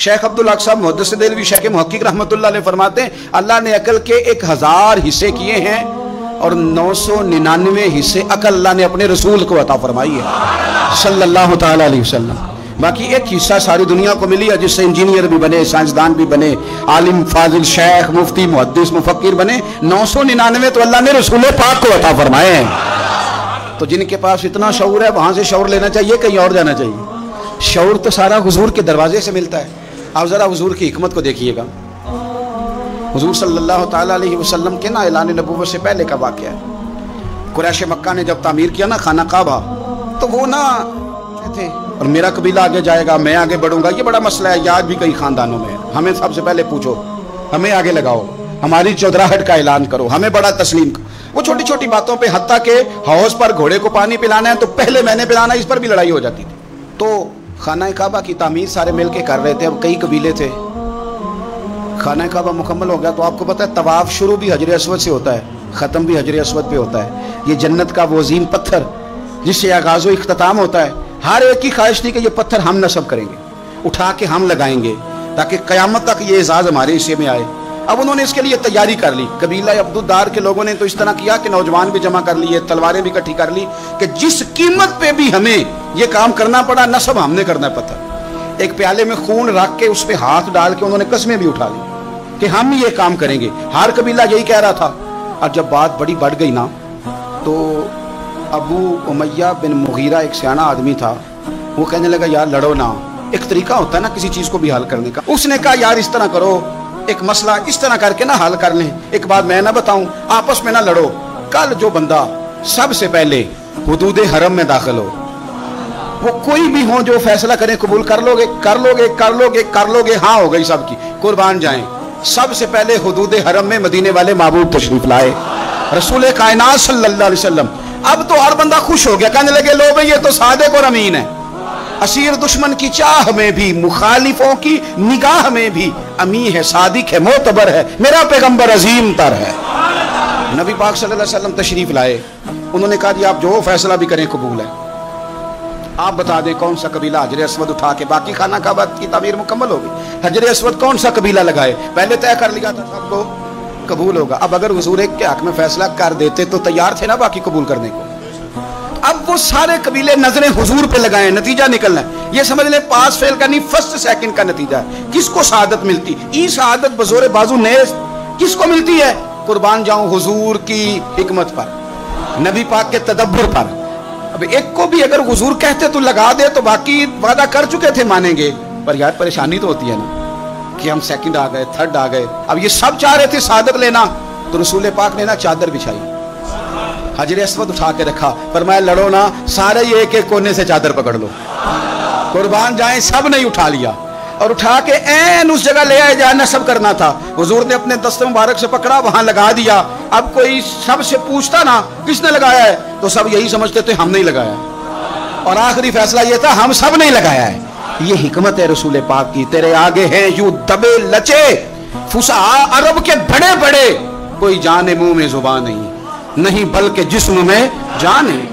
शेख अब्दुल साहब मुहदसदेलवी शेख महक्क रहमतुल्लाह ने फरमाते हैं, अल्लाह ने अकल के एक हज़ार हिस्से किए हैं और नौ सौ निन्यानवे हिस्से अकल अल्लाह ने अपने रसूल को अता फरमाई है। सल्लल्लाहु अलैहि वसल्लम। बाकी एक हिस्सा सारी दुनिया को मिली है जिससे इंजीनियर भी बने, साइंसदान भी बने, आलिम, फाजिल, शेख, मुफ्ती मुहदस मुफक्र बने, नौ सौ निन्यानवे तो अल्लाह ने रसूल पाक को अता फरमाए हैं। तो जिनके पास इतना शौर है, वहाँ से शौर लेना चाहिए, कहीं और जाना चाहिए। शौर तो सारा हजूर के दरवाजे से मिलता है। आप ज़रा हजूर की हमत को देखिएगा। हुजूर अलैहि वसल्लम के ना ऐलान नबूवत से पहले का वाक़ है। कुरैश मक्का ने जब तामीर किया ना, खाना काबा तो वो ना थे, और मेरा कबीला आगे जाएगा, मैं आगे बढ़ूँगा। ये बड़ा मसला है याद भी कई खानदानों में हमें सबसे पहले पूछो, हमें आगे लगाओ, हमारी चौधराहट का ऐलान करो, हमें बड़ा तस्लीम वो छोटी छोटी बातों पे हत्ता के हौस पर घोड़े को पानी पिलाना है तो पहले मैंने पिलाना, इस पर भी लड़ाई हो जाती थी। तो खाना काबा की तामीर सारे मिल के कर रहे थे, अब कई कबीले थे। खाना काबा मुकम्मल हो गया तो आपको पता है, तवाफ शुरू भी हजर असवद से होता है, ख़त्म भी हजर असवद पे होता है। ये जन्नत का वो अजीम पत्थर, जिससे आगाज़ अख्ताम होता है, हर एक की ख्वाहिश थी कि ये पत्थर हम नसब करेंगे, उठा के हम लगाएँगे, ताकि क़्यामत तक ये एजाज़ हमारे हिस्से में आए। अब उन्होंने इसके लिए तैयारी कर ली। कबीला अब्दुलदार के लोगों ने तो इस तरह किया कि नौजवान भी जमा कर लिए, तलवारें भी इकट्ठी कर ली कि जिस कीमत पे भी हमें ये काम करना पड़ा, न सब हमने करना पता। एक प्याले में खून रख के उस पर हाथ डाल के उन्होंने कस्में भी उठा ली कि हम ये काम करेंगे। हर कबीला यही कह रहा था। और जब बात बड़ी बढ़ गई ना तो अबू उमैया बिन मुगीरा एक सियाना आदमी था। वो कहने लगा, यार, लड़ो ना। एक तरीका होता है ना किसी चीज़ को भी हल करने का। उसने कहा, यार, इस तरह करो। एक मसला इस तरह करके ना हल कर लें। एक बात मैं ना बताऊँ, आपस में ना लड़ो। कल जो बंदा सबसे पहले हदूद हरम में दाखिल हो, वो कोई भी हो जो फैसला करें, कबूल कर लोगे कर लोगे कर लोगे कर लोगे हाँ हो गई सबकी। कुर्बान जाए। सबसे पहले हदूद हरम में मदीने वाले महबूब तशरीफ़ लाए। रसूल कायनात सल्लल्लाहु अलैहि वसल्लम। अब तो हर बंदा खुश हो गया। कहने लगे, लो भाई, ये तो सादे और अमीन है। असीर दुश्मन की चाह में भी, मुखालिफों की निगाह में भी अमी है, सादिक है, मोतबर है, मेरा पैगंबर अजीम तर है। नबी पाक सल्लल्लाहु अलैहि वसल्लम तशरीफ़ लाए। उन्होंने कहा जी, आप जो फैसला भी करें, कबूल है। आप बता दें कौन सा कबीला हजर असवद उठा के बाकी खाना का बात की तमीर मुकम्मल होगी हजर असवद कौन सा कबीला लगाए? पहले तय कर लिया था, सबको कबूल होगा। अब अगर हजूर के हक में फैसला कर देते तो तैयार थे ना बाकी कबूल करने को? अब वो सारे कबीले नज़रें हुजूर पे लगाए, नतीजा निकलना है। ये समझ ले, पास फेल का नहीं फ़र्स्ट सेकंड का नतीजा है। किसको शहादत मिलती? ई शहादत बजोर बाजू नए किसको मिलती है? कुर्बान जाऊँ हुजूर की हिकमत पर, नबी पाक के तदब्बर पर। अब एक को भी अगर हुजूर कहते तो लगा दे तो बाकी वादा कर चुके थे, मानेंगे। पर यार, परेशानी तो होती है ना, कि हम सेकंड आ गए थर्ड आ गए। अब ये सब चाह रहे थे शहादत लेना तो रसूल पाक ने ना चादर बिछाई। हजर असवद उठा के रखा। पर मैं लड़ो ना, सारे ही एक एक कोने से चादर पकड़ लो। कुर्बान जाए, सब नहीं उठा लिया। और उठा के एन उस जगह ले आए जहाँ नसब करना था। हुजूर ने अपने दस्त मुबारक से पकड़ा, वहाँ लगा दिया। अब कोई सबसे पूछता ना, किसने लगाया है? तो सब यही समझते थे हमने ही लगाया और आखिरी फैसला यह था, हम सब नहीं लगाया है। ये हिकमत है रसूल पाक की, तेरे आगे हैं, यू दबे लचे। फुसा अरब के बड़े बड़े कोई जाने मुँह में ज़ुबान नहीं। नहीं बल्कि जिस्म में जान। है